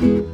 you.